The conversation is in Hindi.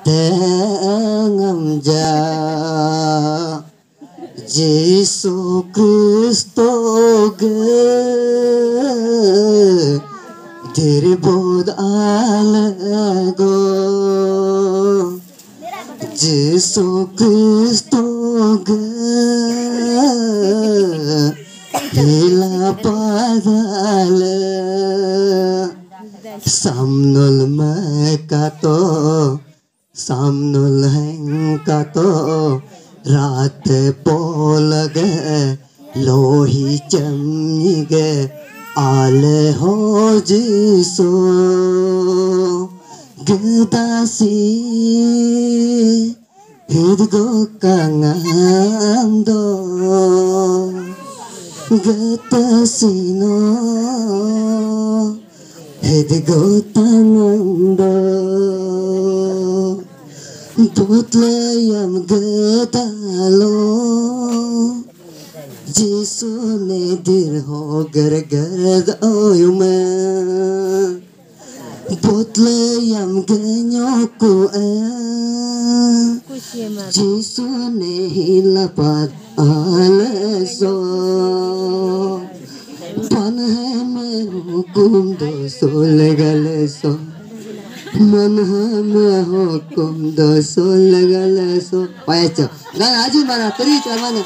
Tengam ja Jesu Kristo ge Dirbod alago Jesu Kristo ge Hila padala Samnul mekato Samnul hengkato रात पोल गे लोही चमगे आले हो जिसो। गदासी हिदगो कंगंदो गतसिनो हिदगो तंगंदो ಎದೆಗೋತಾನಂದ ತೋತ್ಲಯಂ ಗತಾಲೋ ಜೀಸು ನೆದಿರ್ ಹೋಗರ ಗರದ ಓಯುಮ Jesus ganyoku a Jisune hilapat alaso Panhame सोल गल सो। मन में हुकुम दो सोल गल सो। पाया चो गाना आज ही तरी चो माना